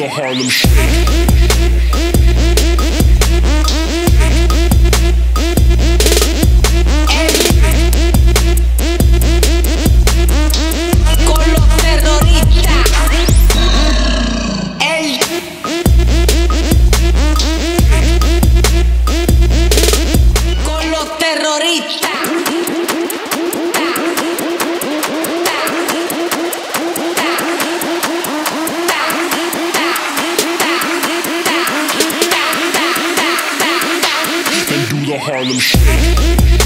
the Harlem Shake. the Harlem Shake.